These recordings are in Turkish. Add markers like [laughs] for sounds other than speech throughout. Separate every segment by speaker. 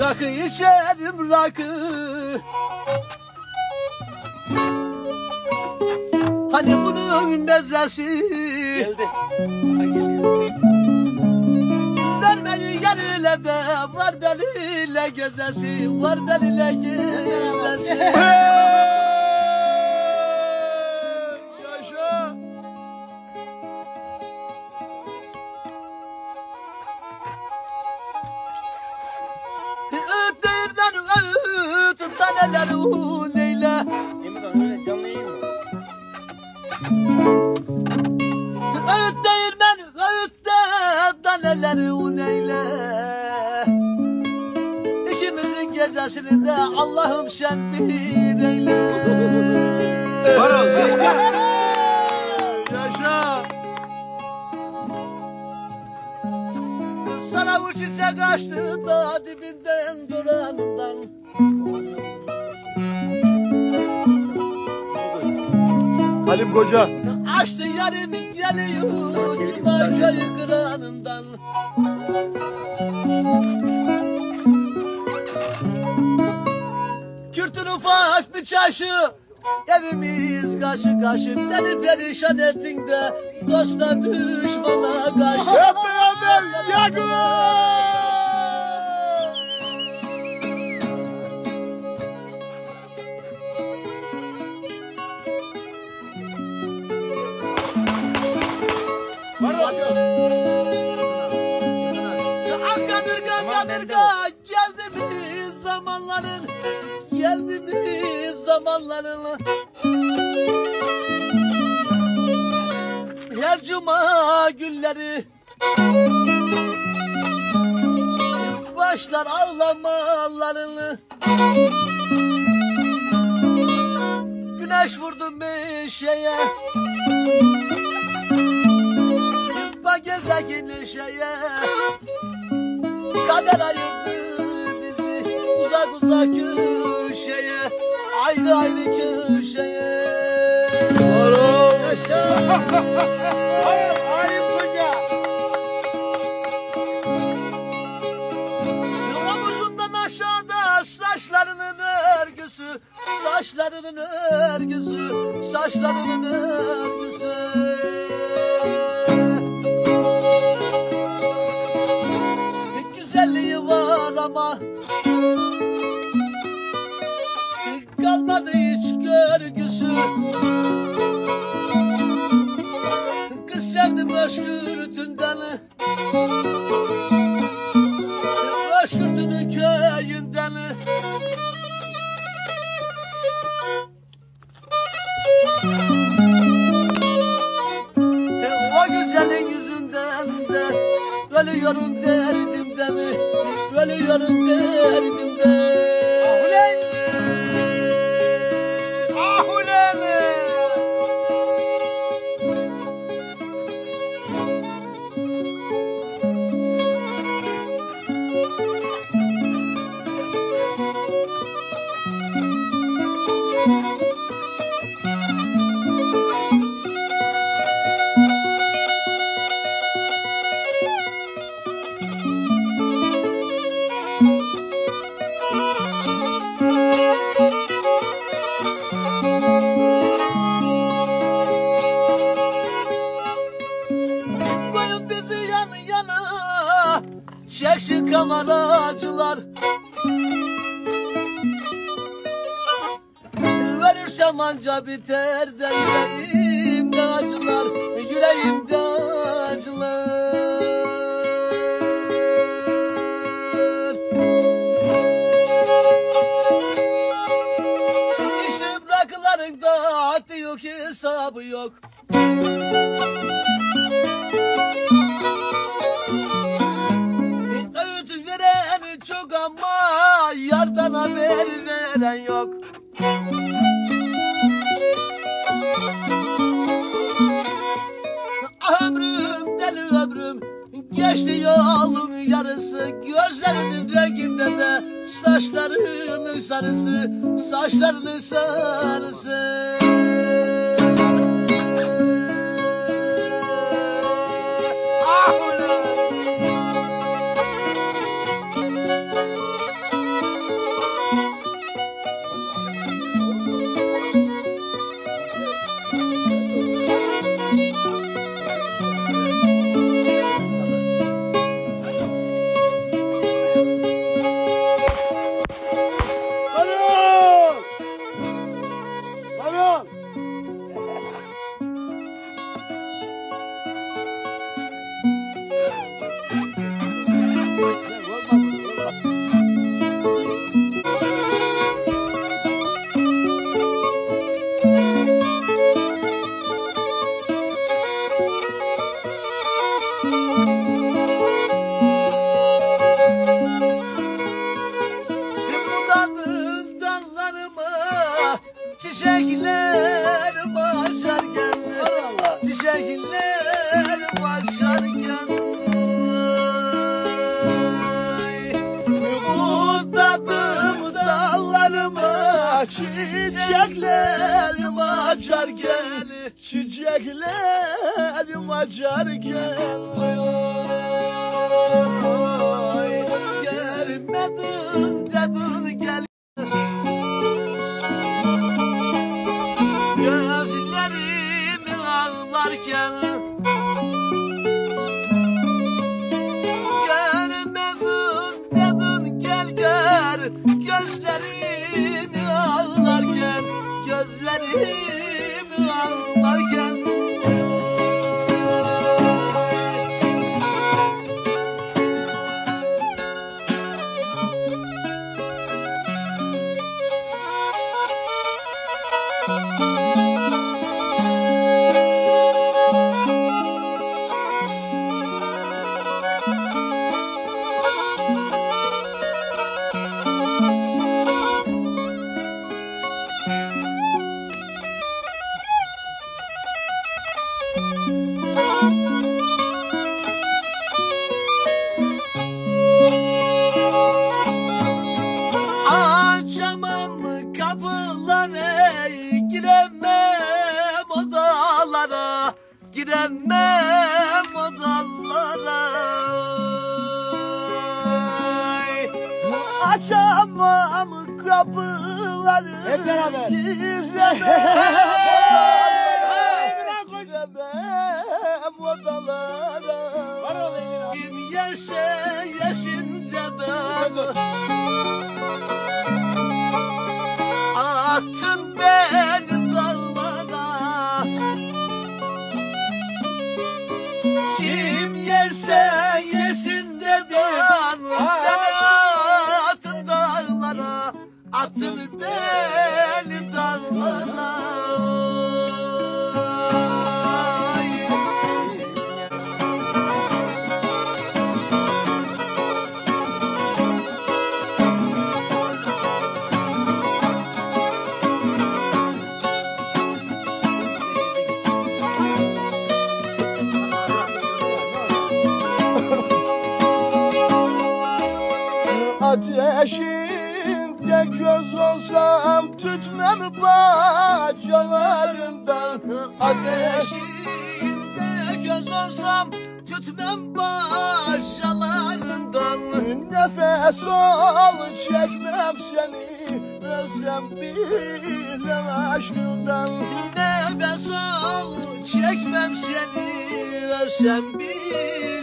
Speaker 1: Rakı içerim rakı. Hani bunun nezlesi
Speaker 2: Geldi.
Speaker 1: Vermeyi yerlerde var deliyle gezesi Var deliyle gezesi taneleri neyle
Speaker 2: Emirhan öyle canlı yayın mı?
Speaker 1: Öğüt değirmen öğütte taneleri neyle İkimizin gecesini de Allah'ım sen bir eyle
Speaker 3: Varol. Yaşa. Yaşa.
Speaker 1: Sana uçacak açtı da dibinden duranından
Speaker 3: Halim Koca.
Speaker 1: Açtı yarım geliyor Cuma köyü kıranından Kürtün ufak bir çarşı Evimiz karşı karşı Beni perişan ettin de Dosta düşmana karşı
Speaker 3: Hep beraber yakın.
Speaker 1: Geldi mi zamanların Her cuma günleri Başlar ağlamalarını Güneş vurdu bir şeye Bagildeki şeye. Kader ayırdı bizi. Uzak uzak köşeye Ayrı ayrı köşeye Yaşa
Speaker 2: Halim Koca.
Speaker 1: Omuzundan aşağıda saçlarının örgüsü Saçlarının örgüsü Saçlarının örgüsü Ölüyorum Çeksin kameracılar Ölürsem anca biter de yüreğimde acılar. Yüreğimde acılar hesabı yok geçti yolun yarısı Gözlerinin renginde de saçlarının sarısı Saçlarının sarısı Çiçekler başarken Çiçekler başarken. Kutladım dallarıma Çiçekler başarken Çiçekler başarken. Yeah. [laughs] giremem odalara
Speaker 3: Açamam kapıları.
Speaker 2: Hep beraber.
Speaker 3: Giremem odalara.
Speaker 1: Kim yerse yesin dedem
Speaker 3: Ateşinde göz olsam tütmem bacaklarından. Ateş
Speaker 1: Ateşinde göz olsam tütmem başalarından
Speaker 3: Nefes al çekmem seni Ölsem bile aşkından
Speaker 1: Nefes al çekmem seni Ölsem bile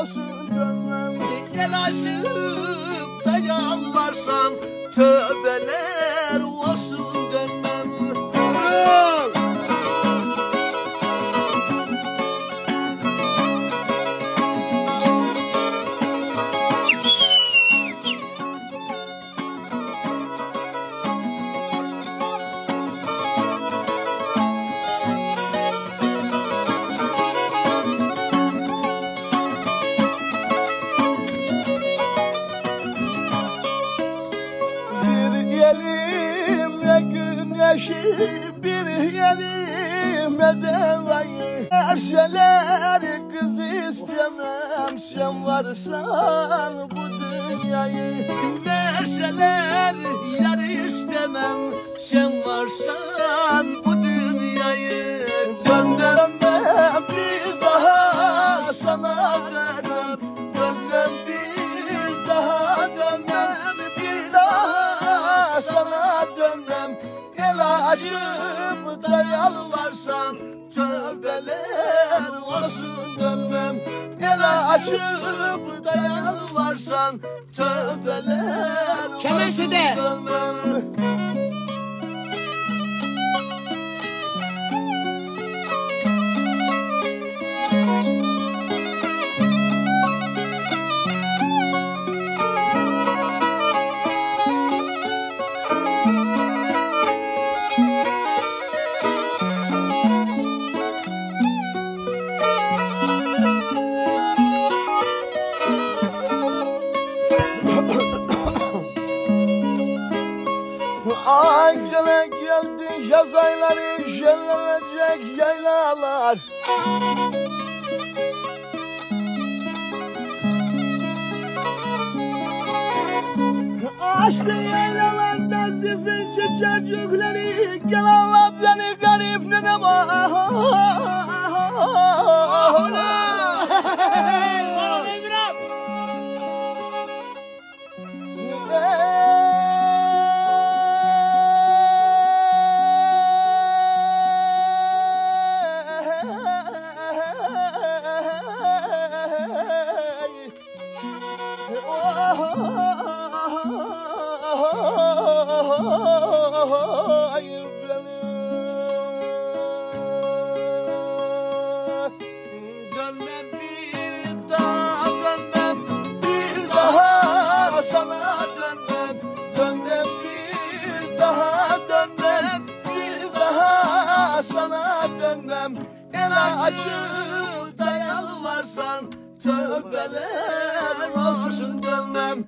Speaker 3: Olsun dönmem
Speaker 1: El aşıp da yalvarsan Tövbeler
Speaker 3: Bir elime devayı Erseler kız istemem. Sen varsan bu dünyayı.
Speaker 1: Verseler yar istemem. Sen varsan bu dünyayı. Dönmem bir daha sana dönmem açıp da yalvarsan Tövbeler olsun dönmem. El açıp da yalvarsan Tövbeler olsun dönmem
Speaker 3: yaylalar Açtı yaylalarda zifin çiçekçükleri Gel Allah beni garip nene bak
Speaker 1: Dönmem bir daha dönmem bir daha sana dönmem
Speaker 3: Dönmem bir daha dönmem bir daha sana dönmem El açıp da yalvarsan tövbeler olsun dönmem